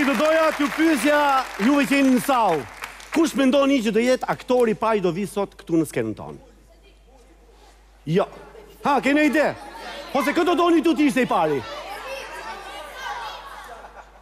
Tani do doja t'ju pyesja juve që jeni në sallë. Kush mendoni që do jetë aktori i parë që do vi sot këtu në skenën tonë? Jo. Ha, keni ide? Ose kë do donit të ishte i pari?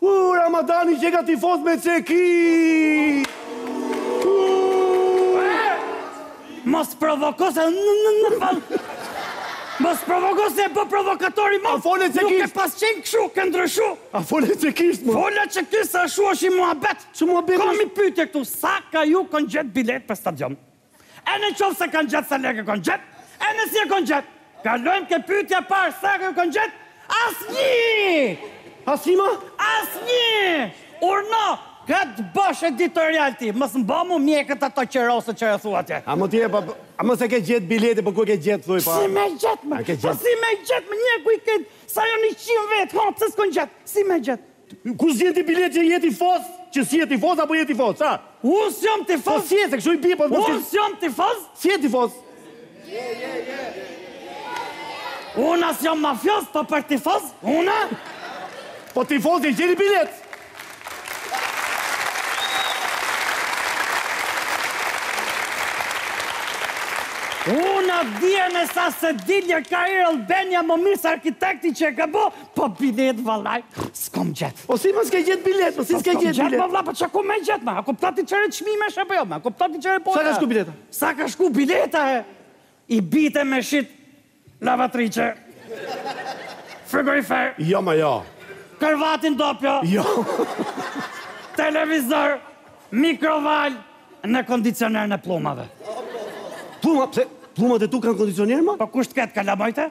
Uuh Ramadani qeka tifoz me Çekinë! Mos provoko se në në në pa... Mos provoko se po provokatori mos... A fole çekisht? Nuk ke pas qenë këshu, ke ndryshu. A fole çekisht mo? Fola që këty se shu është i muhabet. Ç'muhabet është? Kom një pytje këtu, sa nga ju kon gjetë bilet për stadion? Ene në qoftë se kanë gjetë sa lekë e kanë gjetë, ene si e kanë gjetë, kalojmë ke pytja e parë sa e kanë gjetë, asnjë! Asnjë ma? Asnjë! Urdhno, kur të bësh editorial ti, mos më mba mu mjekët ato qerosët që e thua atje. A më tje, po, a më se ke gjetë biletën, po ku e ke gjetë, thuj, pa? Po? Si me gjetë, më, po si me gjetë, më një ku i këtë, sa jo një qimë vetë, ha, pse s'kon gjetë, si me gjetë? Ku s'gjen ti biletë që je tifoz, që s'je tifoz apo je tifoz, ça? Unë s'jam tifoz. Po s'je, se kështu i bie po. Unë s'jam tifoz. S'je tifoz. Je, je, je. Unë as jam mafioz, po për tifoz, unë? Po tifoz e gjeni biletë. Unë e di me sa dalje ka Air Albania më mirë se arkitekti që e ka bo, Po bilet vallaj, s'kom gjet. Po si mos ke gjet bilet, po si s'ke gjet bilet? Po s'kom gjet vallaj, po çka ku me gjet ma? A kupton ti çfarë çmimesh apo jo ma? A kupton ti çfarë po? Sa ka shku bileta? Sa ka shku bileta e? I bite me shit lavatriçe. Frigorifer. Jo ma jo. Kërvatin dopjo. Jo. Televizor, mikrovalën, kondicionerin e pllumave. Plluma, pse? Pllumat e tu kanë kondicioner ma? Po kush të ketë kalamajte?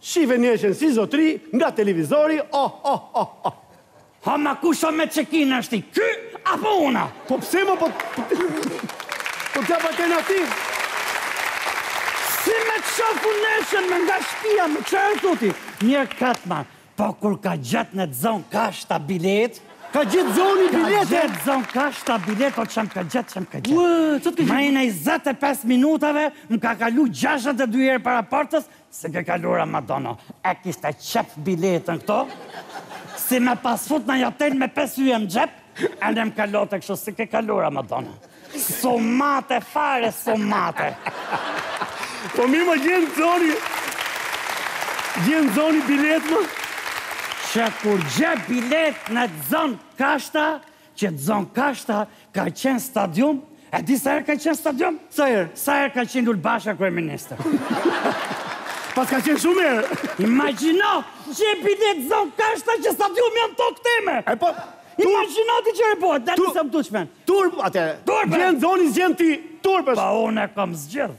Shife neshjen si zotri nga televizori oh oh oh oh. Ha ma kush o me Çekinë tashti, ky apo una. Po pse më po të jap alternativë. Si mo ta shoh neshjen nga shpia me çfarë tuti. Mirë kat ma po kur ka gjetë ene Zon Kashta biletë. Ka gjetë Zoni biletë? Ka gjetë Zon Kashta biletë, o ç'më ka gjetë, ç'më ka gjetë. Ua, ç'të ka gjetë? Mrena 25 minutave, më ka kalu 62 herë para portës, Si ke kalu Ramadano, e kishte qep biletën këtu, si me pas fut një hotel me pesë yje në xhep, ene më kalote kështu, si ke kalu Ramadano. S'u mate fare, s'u mate. Po mirë ma gjen Zoni, gjen Zoni biletë mo? Që kur gjen biletë ene Zon Kashta, Qetëzon Kashta ka qenë stadium? E di sa herë ka qenë stadium? Sa herë? Sa herë ka qenë Lul Basha kryeministër? Paska qenë shumë herë. Imagjino, gjeti biletë Zon Kashta që stadiumi janë tokë teme! E po, turp! Imagjino ti çfarë bëhet, dal Turp. se më duçmen. Turp, atëherë. Turp, e! Gjen Zoni, s'gjen ti, turp është! Po unë e kam zgjidh.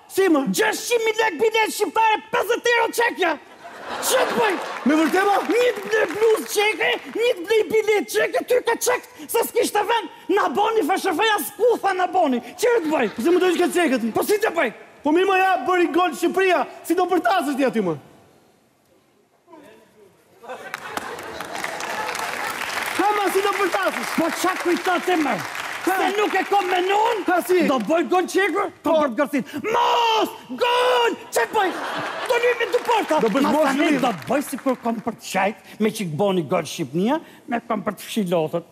Si më? Gjashtëqind mijë lekë biletë shqiptare pesëdhjetë euro çekja! Ç'të bëj? Me vërtet mo? Një të blej bluzë çeke, një të blej biletë çeke, t'hy ka çekët se s'kishte vend, na boni FSHF-ja skutha na boni, ç'të bëj? Po si më do hysh te çekët? Po si të bëj? Po mirë mo ja bëri gol Shqipëria, si do bërtasësh ti aty më? Kama si do bërtasësh? Po ça kujto ti mër? Se nuk e kom menu? Do bëj gol Çekia? Kom për të gërthit. Mos! Gol! Ça bëj? Do një me të porta. Do bëj mos një. Do bëj sikur kom për të qajt një çikë boni gol Shqipnia, ene kom për të fshi lotët.